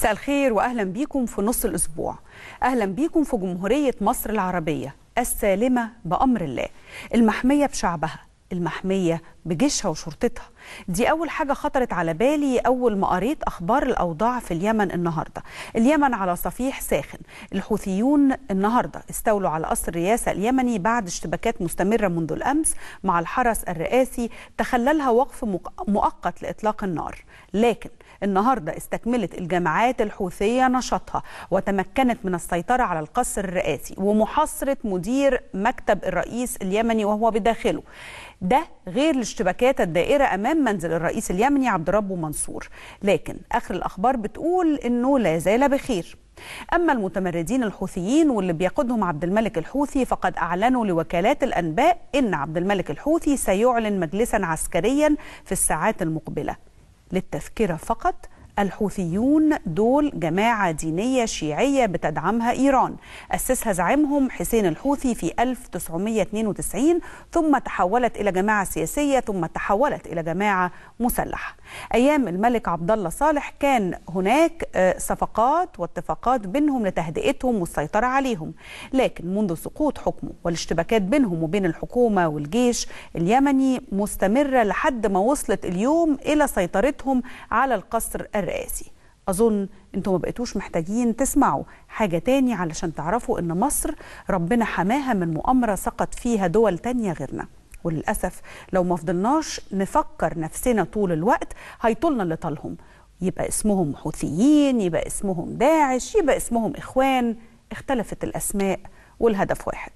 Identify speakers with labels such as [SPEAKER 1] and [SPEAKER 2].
[SPEAKER 1] مساء الخير وأهلا بيكم في نص الأسبوع. أهلا بيكم في جمهورية مصر العربية السالمة بأمر الله. المحمية بشعبها المحمية بجيشها وشرطتها. دي أول حاجة خطرت على بالي أول ما قريت أخبار الأوضاع في اليمن النهارده. اليمن على صفيح ساخن. الحوثيون النهارده استولوا على قصر الرئاسة اليمني بعد اشتباكات مستمرة منذ الأمس مع الحرس الرئاسي تخللها وقف مؤقت لإطلاق النار. لكن النهارده استكملت الجماعات الحوثية نشاطها وتمكنت من السيطرة على القصر الرئاسي ومحاصرة مدير مكتب الرئيس اليمني وهو بداخله. ده غير الاشتباكات الدائرة أمام منزل الرئيس اليمني عبد ربه منصور. لكن آخر الأخبار بتقول إنه لا زال بخير. أما المتمردين الحوثيين واللي بيقودهم عبد الملك الحوثي فقد أعلنوا لوكالات الأنباء إن عبد الملك الحوثي سيعلن مجلسا عسكريا في الساعات المقبلة. للتذكرة فقط الحوثيون دول جماعة دينية شيعية بتدعمها إيران. أسسها زعيمهم حسين الحوثي في 1992 ثم تحولت إلى جماعة سياسية ثم تحولت إلى جماعة مسلحة. أيام الملك عبد الله صالح كان هناك صفقات واتفاقات بينهم لتهدئتهم والسيطرة عليهم. لكن منذ سقوط حكمه والاشتباكات بينهم وبين الحكومة والجيش اليمني مستمرة لحد ما وصلت اليوم إلى سيطرتهم على القصر الرئاسي أظن أنتم ما بقيتوش محتاجين تسمعوا حاجة تاني علشان تعرفوا أن مصر ربنا حماها من مؤامرة سقط فيها دول تانية غيرنا. وللأسف لو ما فضلناش نفكر نفسنا طول الوقت هيطولنا اللي طالهم. يبقى اسمهم حوثيين يبقى اسمهم داعش يبقى اسمهم إخوان. اختلفت الأسماء والهدف واحد.